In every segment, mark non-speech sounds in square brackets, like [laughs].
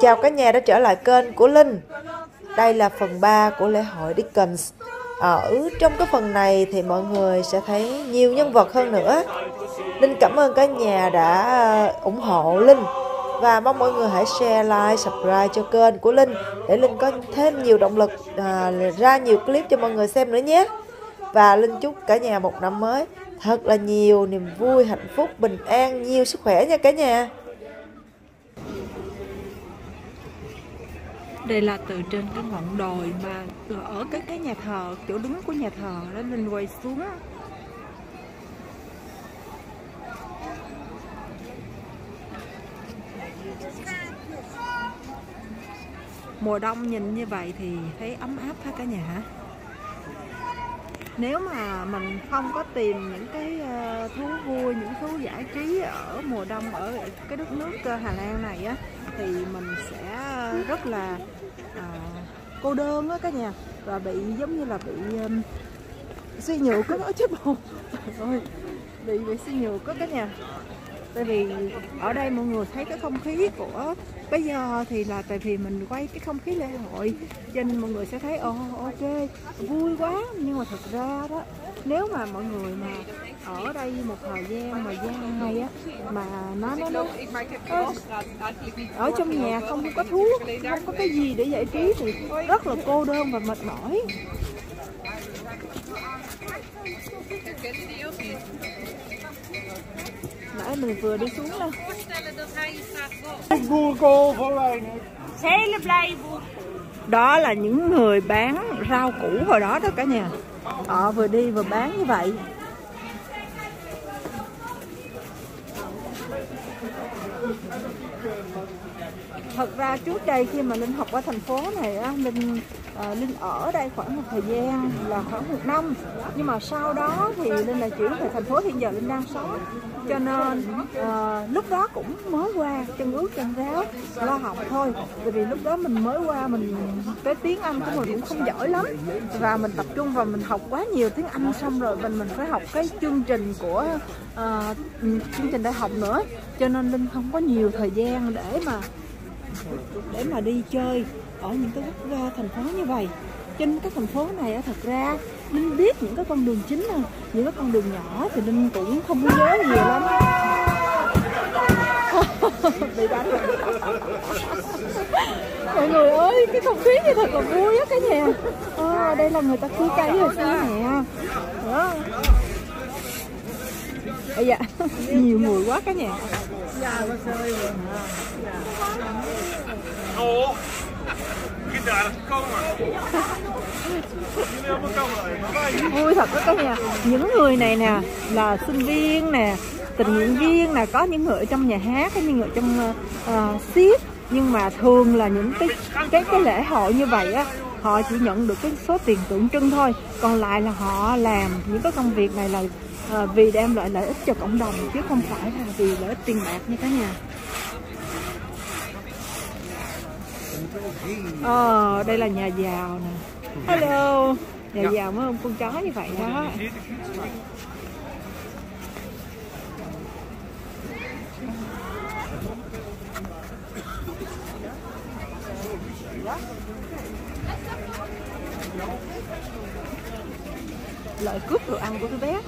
Chào cả nhà đã trở lại kênh của Linh. Đây là phần 3 của lễ hội Dickens. Ở trong cái phần này thì mọi người sẽ thấy nhiều nhân vật hơn nữa. Linh cảm ơn cả nhà đã ờ, ủng hộ Linh. Và mong mọi người hãy share, like, subscribe cho kênh của Linh Để Linh có thêm nhiều động lực à, ra nhiều clip cho mọi người xem nữa nhé. Và Linh chúc cả nhà một năm mới thật là nhiều niềm vui, hạnh phúc, bình an, nhiều sức khỏe nha cả nhà. Đây là từ trên cái ngọn đồi mà ở cái cái nhà thờ, chỗ đứng của nhà thờ đó mình quay xuống. Mùa đông nhìn như vậy thì thấy ấm áp ha cả nhà hả? Nếu mà mình không có tìm những cái ờ, thú vui, những thú giải trí ở mùa đông ở cái đất nước ờ, Hà Lan này á, thì mình sẽ rất là cô đơn á cả nhà. Và bị giống như là bị um, suy nhược cái nói [laughs] chứ bộ. Rồi bị bị suy nhược có cả nhà. Tại vì ở đây mọi người thấy cái không khí của bây giờ thì là tại vì mình quay cái không khí lễ hội cho nên mọi người sẽ thấy ồ oh, ok vui quá. Nhưng mà thật ra đó nếu mà mọi người mà ở đây một thời gian, mà dài á, mà nó nó nó ở trong nhà không có thuốc, không có cái gì để giải trí thì rất là cô đơn và mệt mỏi. Nãy mình vừa đi xuống đâu đó là những người bán rau củ hồi đó đó cả nhà họ vừa đi vừa bán như vậy. Thật ra trước đây khi mà linh học ở thành phố này á linh à, linh ở đây khoảng một thời gian là khoảng một năm. Nhưng mà sau đó thì linh lại chuyển về thành phố hiện giờ linh đang sống. Cho nên à, lúc đó cũng mới qua chân ướt chân ráo lo học thôi. Bởi vì lúc đó mình mới qua mình cái tiếng anh của mình cũng không giỏi lắm. Và mình tập trung vào mình học quá nhiều tiếng anh xong rồi mình mình phải học cái chương trình của à, chương trình đại học nữa. Cho nên linh không có nhiều thời gian để mà để mà đi chơi ở những cái thành phố như vậy. Trên các thành phố này thật ra Linh biết những cái con đường chính là những cái con đường nhỏ thì Linh cũng không nhớ nhiều lắm. [laughs] Bị đánh. [laughs] Mọi người ơi cái không khí này thật là vui á cả nhà. À, đây là người ta cưa cây rồi xưa nè đó. Bây giờ [laughs] nhiều người quá cả nhà. Dạ, vui thật đó các nhà những người này nè là sinh viên nè tình nguyện viên nè có những người ở trong nhà hát có những người trong uh, ship. Nhưng mà thường là những cái cái cái lễ hội như vậy á họ chỉ nhận được cái số tiền tượng trưng thôi. Còn lại là họ làm những cái công việc này là uh, vì đem lại lợi ích cho cộng đồng chứ không phải là vì lợi ích tiền bạc như cả nhà. Ờ, đây là nhà giàu nè. Hello. Nhà giàu mới không con chó như vậy đó. Lợi cướp đồ ăn của đứa bé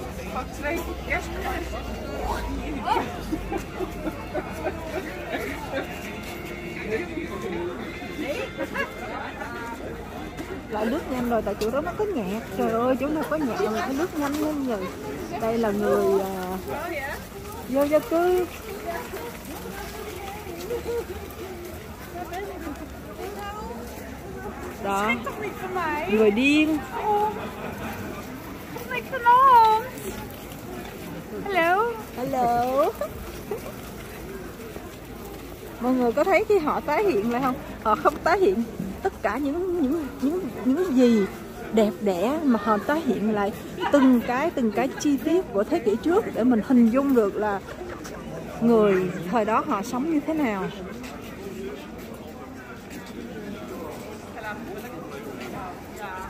lại lướt nhanh rồi tại chỗ đó nó có nhạc. Trời ơi chỗ nào có nhạc mà phải lướt nhanh hơn rồi đây là người uh, vô gia cư. Đó. Người điên. Hello. Hello mọi người có thấy khi họ tái hiện lại không? Họ không tái hiện tất cả những những những những gì đẹp đẽ mà họ tái hiện lại. Từng cái từng cái chi tiết của thế kỷ trước để mình hình dung được là người thời đó họ sống như thế nào.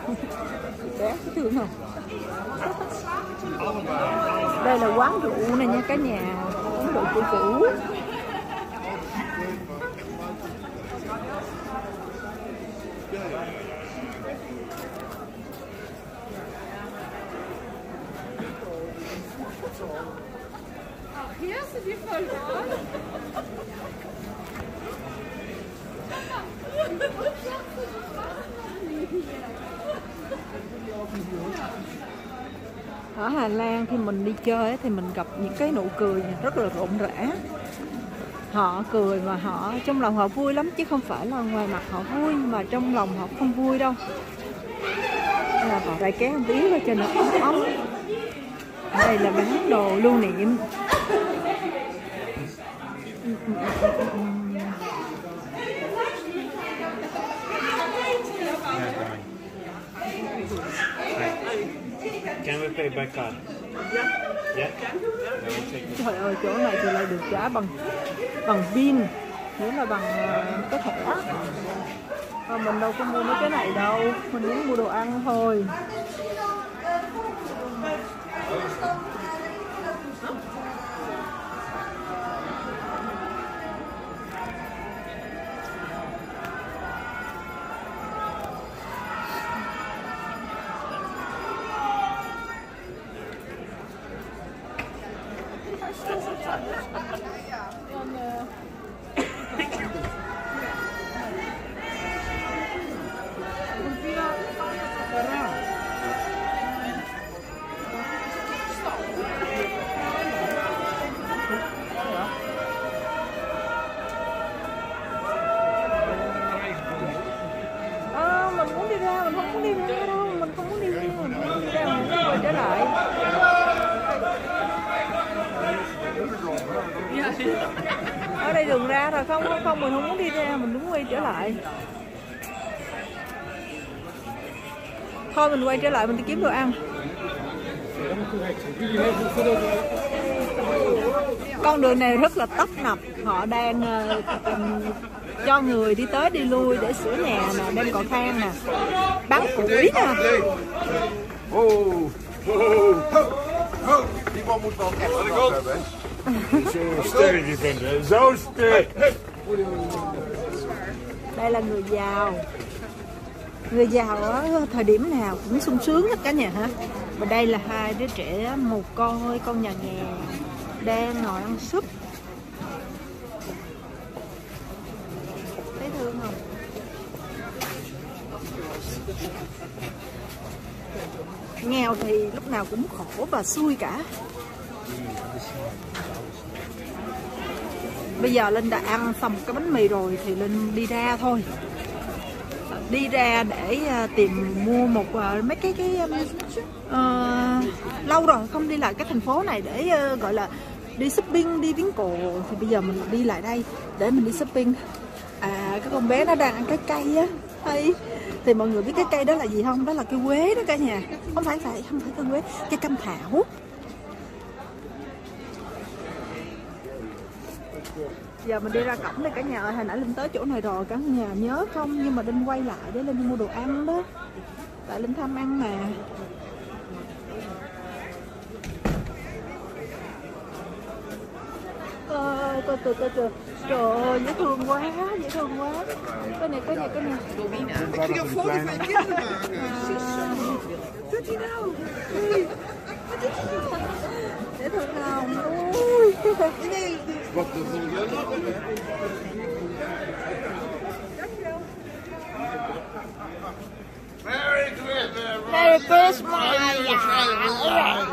[laughs] Bé thương không? Đây là quán rượu này nha, cả nhà. Quán rượu cũ cũ ở Hà Lan khi mình đi chơi thì mình gặp những cái nụ cười rất là rộn rã. Họ cười mà họ, trong lòng họ vui lắm, chứ không phải là ngoài mặt họ vui, mà trong lòng họ không vui đâu. Là họ lại kéo một tí vào cho nó ấm ấm. Đây là bán đồ lưu niệm. Can we pay by card? Yeah? Take trời ơi chỗ này thì lại được trả bằng bằng pin. Nghĩa là bằng ờ, cái thẻ. Mà mình đâu có mua mấy cái này đâu. Mình muốn mua đồ ăn thôi mình không muốn đi ra mình muốn quay trở lại thôi mình quay trở lại mình đi kiếm đồ ăn con đường này rất là tấp nập họ đang uh, cho người đi tới đi lui để sửa nhà nè đem cầu thang nè bán củi nè Oh, oh, oh. Die man moet wel echt. Zo sterk die vent. Zo sterk đây là người giàu. Người giàu á, thời điểm nào cũng sung sướng hết cả nhà hả? Và đây là hai đứa trẻ, mồ côi, con nhà nghèo, đang ngồi ăn súp. Thấy thương không? Nghèo thì lúc nào cũng khổ và xui cả bây giờ linh đã ăn xong cái bánh mì rồi thì linh đi ra thôi. Đi ra để ờ, tìm mua một ờ, mấy cái cái uh, lâu rồi không đi lại cái thành phố này để uh, gọi là đi shopping đi viếng cổ. Thì bây giờ mình đi lại đây để mình đi shopping. À cái con bé nó đang ăn cái cây á hay. Thì mọi người biết cái cây đó là gì không? Đó là cái quế đó cả nhà. Không phải phải không phải cây quế cây cam thảo. Giờ mình đi ra cổng đây cả nhà ơi. Hồi nãy linh tới chỗ này rồi cả nhà nhớ không? Nhưng mà linh quay lại để linh đi mua đồ ăn đó. Tại linh tham ăn mà. Ờ, từ từ từ từ. Trời ơi dễ thương quá dễ thương quá. Cái này cái này cái này. Foto van je Dễ thương không? Ui. Wat de? Merry Christmas! Merry Christmas!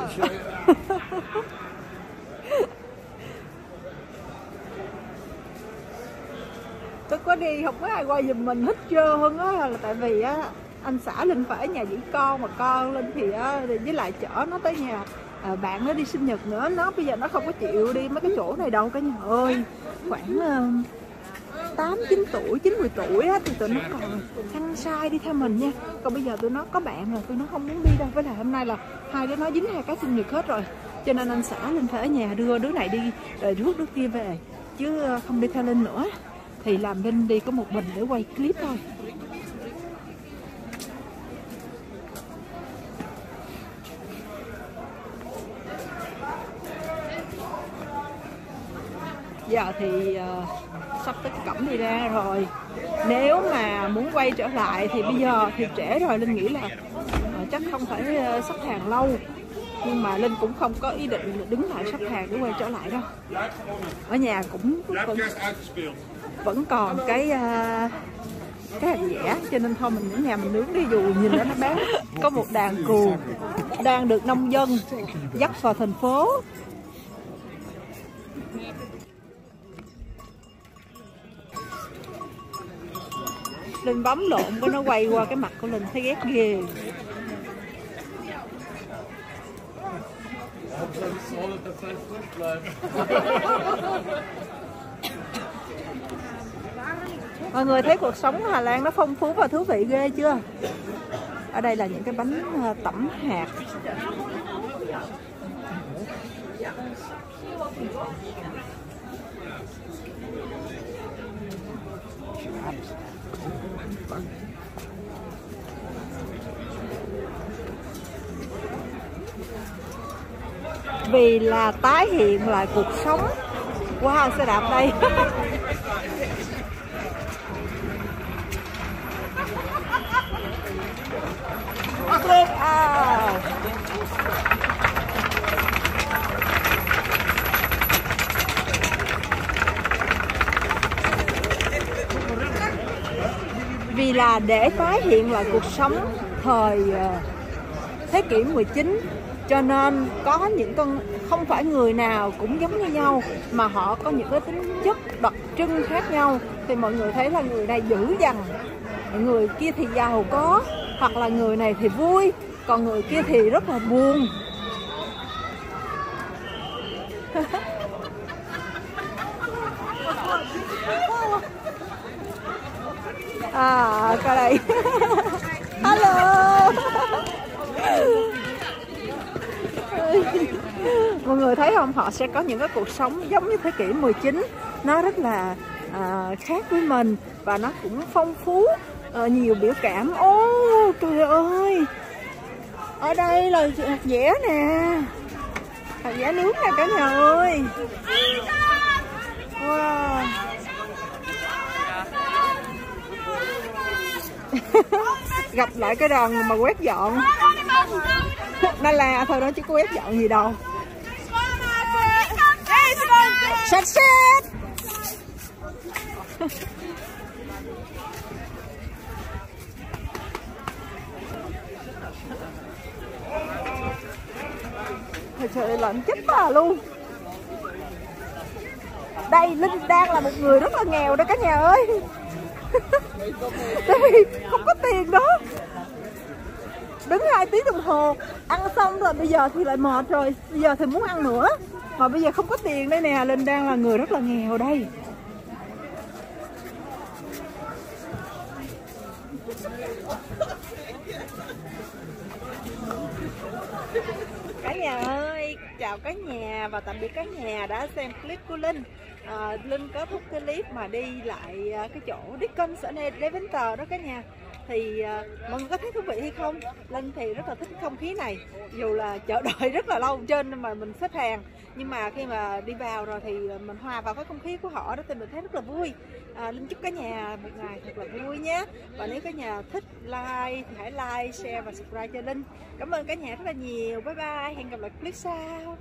Tôi có đi không có ai qua giùm mình hết trơn á, là tại vì á anh xã Linh phải ở nhà dĩ con mà con Linh thì ờ, với lại chở nó tới nhà à, bạn nó đi sinh nhật nữa. Nó bây giờ nó không có chịu đi mấy cái chỗ này đâu cả nhà ơi. Khoảng ờ, tám chín tuổi chín mười tuổi á, thì tụi nó còn ăn sai đi theo mình nha. Còn bây giờ tụi nó có bạn rồi tụi nó không muốn đi đâu. Với lại hôm nay là hai đứa nó dính hai cái sinh nhật hết rồi. Cho nên anh xã linh phải ở nhà đưa đứa này đi rồi rước đứa kia về. Chứ không đi theo linh nữa. Thì làm linh đi có một mình để quay clip thôi. Giờ thì uh, sắp tới cổng đi ra rồi. Nếu mà muốn quay trở lại thì bây giờ thì trễ rồi linh nghĩ là uh, chắc không phải ờ, uh, sắp hàng lâu. Nhưng mà linh cũng không có ý định đứng lại sắp hàng để quay trở lại đâu. Ở nhà cũng vẫn, vẫn còn cái uh, cái hạt dẻ cho nên thôi mình ở nhà mình nướng đi dù nhìn nó nó bán có một đàn cừu đang được nông dân dắt vào thành phố. Linh bấm lộn có nó quay qua cái mặt của Linh, thấy ghét ghê Mọi người thấy cuộc sống Hà Lan nó phong phú và thú vị ghê chưa? Ở đây là những cái bánh ờ, tẩm hạt vì là tái hiện lại cuộc sống của wow xe đạp đây [laughs] lên à. Vì là để tái hiện lại cuộc sống thời ờ, thế kỷ 19 cho nên có những con, không phải người nào cũng giống như nhau, mà họ có những cái tính chất đặc trưng khác nhau. Thì mọi người thấy là người này dữ dằn, người kia thì giàu có, hoặc là người này thì vui, còn người kia thì rất là buồn. Đây. Hello. Mọi người thấy không? Họ sẽ có những cái cuộc sống giống như thế kỷ 19 nó rất là à, khác với mình và nó cũng phong phú à, nhiều biểu cảm. Ô trời ơi. Ở đây là hạt dẻ nè. Hạt dẻ nướng nè cả nhà ơi. Wow. Gặp lại cái đoàn mà quét dọn. Nó là thôi đó chứ có quét dọn gì đâu. Sạch sẽ, Thật sự lạnh chết bà luôn. Đây Linh đang là một người rất là nghèo đó cả nhà ơi. [laughs] Đây không có tiền đó. Đứng hai tiếng đồng hồ, ăn xong rồi, bây giờ thì lại mệt rồi. Bây giờ thì muốn ăn nữa. Mà bây giờ không có tiền đây nè, linh đang là người rất là nghèo đây. Cả nhà ơi, chào cả nhà và tạm biệt cả nhà đã xem clip của linh à, linh kết thúc cái clip mà đi lại à, cái chỗ Dickens ở Deventer đó cả nhà. Thì à, mọi người có thấy thú vị hay không? Linh thì rất là thích không khí này. Dù là chờ đợi rất là lâu trên mà mình xếp hàng. Nhưng mà khi mà đi vào rồi thì mình hòa vào cái không khí của họ đó thì mình thấy rất là vui. À, linh chúc cả nhà một ngày thật là vui nhé. Và nếu cả nhà thích like thì hãy like share và subscribe cho linh. Cảm ơn cả nhà rất là nhiều. Bye bye. Hẹn gặp lại clip sau.